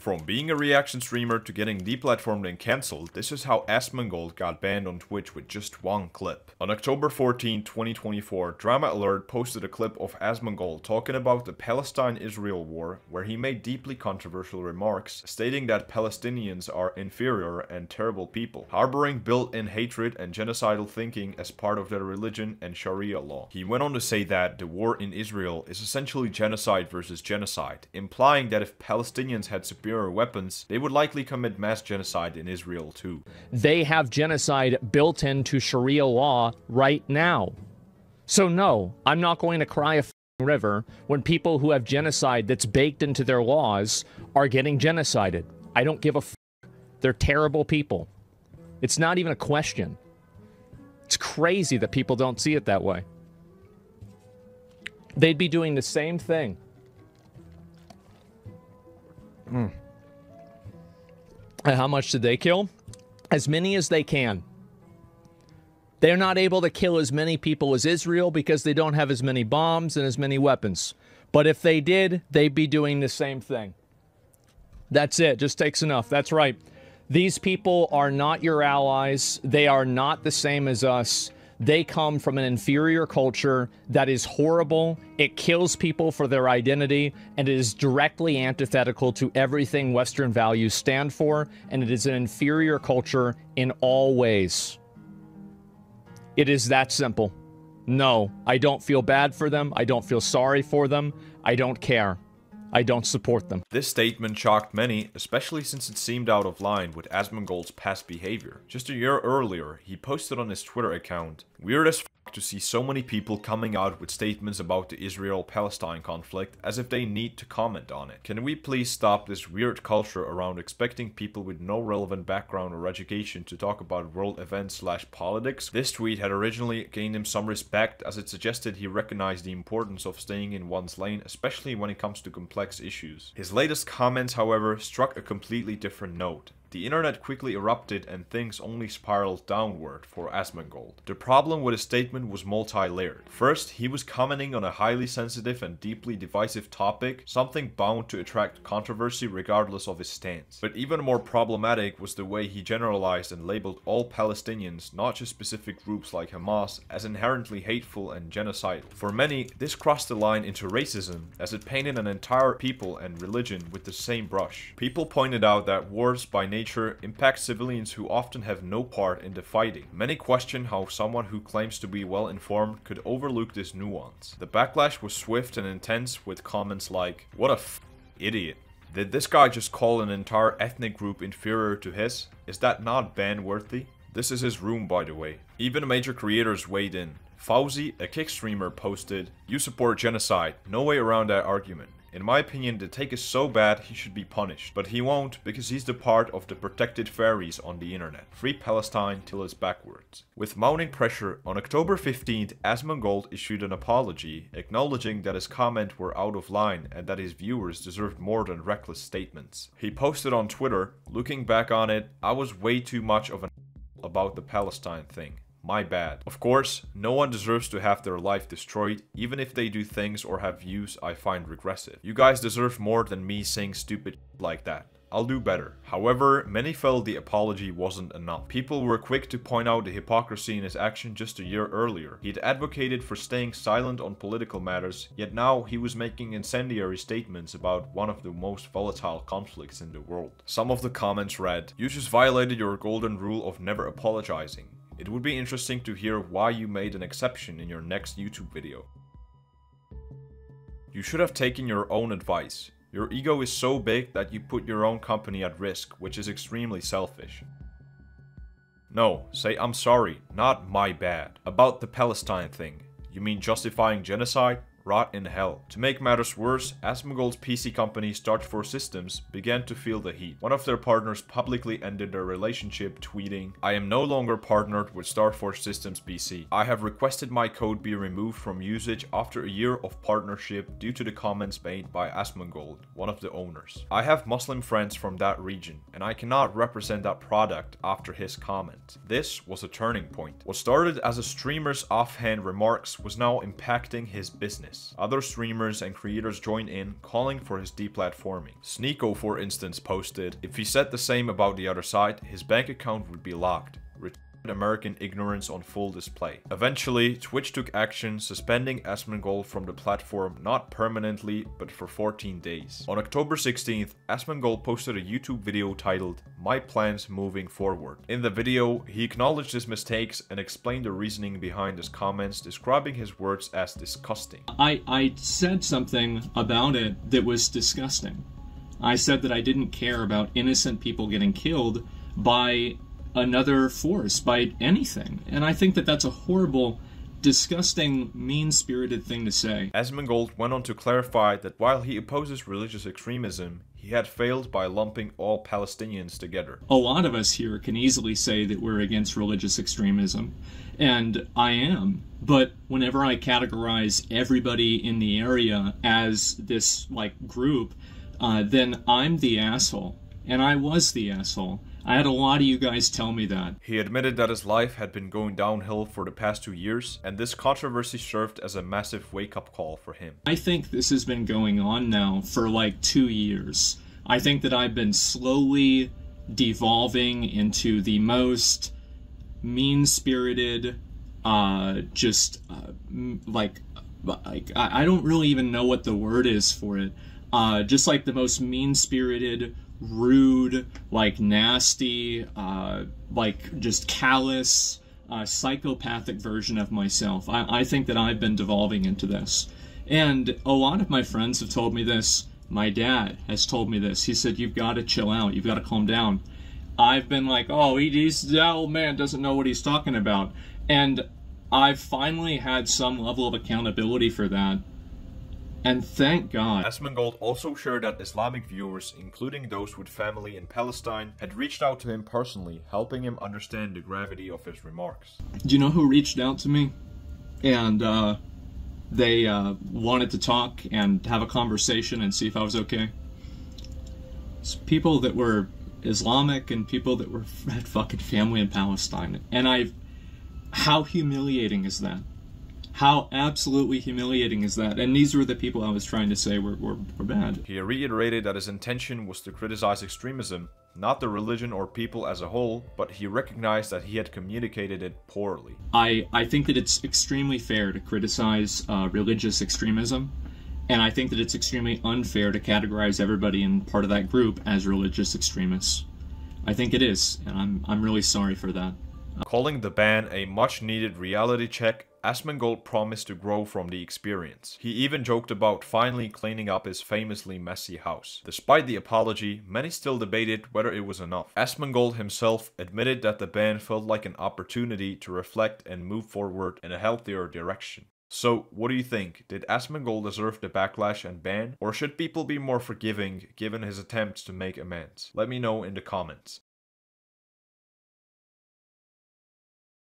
From being a reaction streamer to getting deplatformed and cancelled, this is how Asmongold got banned on Twitch with just one clip. On October 14, 2024, Drama Alert posted a clip of Asmongold talking about the Palestine-Israel war, where he made deeply controversial remarks, stating that Palestinians are inferior and terrible people, harboring built-in hatred and genocidal thinking as part of their religion and Sharia law. He went on to say that the war in Israel is essentially genocide versus genocide, implying that if Palestinians had superior superior weapons, they would likely commit mass genocide in Israel too. They have genocide built into Sharia law right now. So no, I'm not going to cry a river when people who have genocide that's baked into their laws are getting genocided. I don't give a f They're terrible people. It's not even a question. It's crazy that people don't see it that way. They'd be doing the same thing. Mm. And how much did they kill? As many as they can. They're not able to kill as many people as Israel because they don't have as many bombs and as many weapons. But if they did, they'd be doing the same thing. That's it. Just takes enough. That's right. These people are not your allies. They are not the same as us. They come from an inferior culture that is horrible. It kills people for their identity, and it is directly antithetical to everything Western values stand for, and it is an inferior culture in all ways. It is that simple. No, I don't feel bad for them. I don't feel sorry for them. I don't care. I don't support them. This statement shocked many, especially since it seemed out of line with Asmongold's past behavior. Just a year earlier, he posted on his Twitter account, Weird to see so many people coming out with statements about the Israel-Palestine conflict as if they need to comment on it. Can we please stop this weird culture around expecting people with no relevant background or education to talk about world events slash politics? This tweet had originally gained him some respect as it suggested he recognized the importance of staying in one's lane, especially when it comes to complex issues. His latest comments, however, struck a completely different note. The internet quickly erupted and things only spiraled downward for Asmongold. The problem with his statement was multi-layered. First, he was commenting on a highly sensitive and deeply divisive topic, something bound to attract controversy regardless of his stance. But even more problematic was the way he generalized and labeled all Palestinians, not just specific groups like Hamas, as inherently hateful and genocidal. For many, this crossed the line into racism, as it painted an entire people and religion with the same brush. People pointed out that wars by nature nature impacts civilians who often have no part in the fighting. Many question how someone who claims to be well informed could overlook this nuance. The backlash was swift and intense with comments like, what a f idiot. Did this guy just call an entire ethnic group inferior to his? Is that not ban-worthy? This is his room by the way. Even major creators weighed in. Fousey, a kick streamer, posted, You support genocide, no way around that argument. In my opinion, the take is so bad he should be punished, but he won't because he's the part of the protected fairies on the internet. Free Palestine till it's backwards. With mounting pressure, on October 15th, Asmongold issued an apology, acknowledging that his comments were out of line and that his viewers deserved more than reckless statements. He posted on Twitter, looking back on it, I was way too much of an about the Palestine thing. My bad. Of course, no one deserves to have their life destroyed, even if they do things or have views I find regressive. You guys deserve more than me saying stupid like that. I'll do better. However, many felt the apology wasn't enough. People were quick to point out the hypocrisy in his action just a year earlier. He'd advocated for staying silent on political matters, yet now he was making incendiary statements about one of the most volatile conflicts in the world. Some of the comments read, You just violated your golden rule of never apologizing. It would be interesting to hear why you made an exception in your next YouTube video. You should have taken your own advice. Your ego is so big that you put your own company at risk, which is extremely selfish. No, say I'm sorry, not my bad. About the Palestine thing. You mean justifying genocide? Rot in hell. To make matters worse, Asmongold's PC company Starforge Systems began to feel the heat. One of their partners publicly ended their relationship tweeting, I am no longer partnered with Starforge Systems PC. I have requested my code be removed from usage after a year of partnership due to the comments made by Asmongold, one of the owners. I have Muslim friends from that region, and I cannot represent that product after his comment. This was a turning point. What started as a streamer's offhand remarks was now impacting his business madness. Other streamers and creators joined in, calling for his deplatforming. Sneako, for instance, posted, if he said the same about the other side, his bank account would be locked. American ignorance on full display. Eventually, Twitch took action, suspending Asmongold from the platform not permanently, but for 14 days. On October 16th, Asmongold posted a YouTube video titled, My Plans Moving Forward. In the video, he acknowledged his mistakes and explained the reasoning behind his comments, describing his words as disgusting. I, I said something about it that was disgusting. I said that I didn't care about innocent people getting killed by another force by anything. And I think that that's a horrible, disgusting, mean spirited thing to say. Asmongold went on to clarify that while he opposes religious extremism, he had failed by lumping all Palestinians together. A lot of us here can easily say that we're against religious extremism, and I am. But whenever I categorize everybody in the area as this like group, uh, then I'm the asshole, and I was the asshole. I had a lot of you guys tell me that. He admitted that his life had been going downhill for the past two years, and this controversy served as a massive wake up call for him. I think this has been going on now for like two years. I think that I've been slowly devolving into the most mean spirited, uh, just uh, like, like I don't really even know what the word is for it. Uh, just like the most mean spirited, rude, like nasty, uh, like just callous, uh, psychopathic version of myself. I, I think that I've been devolving into this. And a lot of my friends have told me this. My dad has told me this. He said, You've got to chill out. You've got to calm down. I've been like, Oh, he's, that old man doesn't know what he's talking about. And I've finally had some level of accountability for that and thank God. Asmongold also shared that Islamic viewers, including those with family in Palestine, had reached out to him personally, helping him understand the gravity of his remarks. Do you know who reached out to me? And uh, they uh, wanted to talk and have a conversation and see if I was okay. It's people that were Islamic and people that were had fucking family in Palestine. And I've. how humiliating is that? How absolutely humiliating is that? And these were the people I was trying to say were, were, were bad. He reiterated that his intention was to criticize extremism, not the religion or people as a whole, but he recognized that he had communicated it poorly. I, I think that it's extremely fair to criticize uh, religious extremism, and I think that it's extremely unfair to categorize everybody in part of that group as religious extremists. I think it is, and I'm, I'm really sorry for that. Calling the ban a much needed reality check Asmongold promised to grow from the experience. He even joked about finally cleaning up his famously messy house. Despite the apology, many still debated whether it was enough. Asmongold himself admitted that the ban felt like an opportunity to reflect and move forward in a healthier direction. So, what do you think? Did Asmongold deserve the backlash and ban, or should people be more forgiving given his attempts to make amends? Let me know in the comments.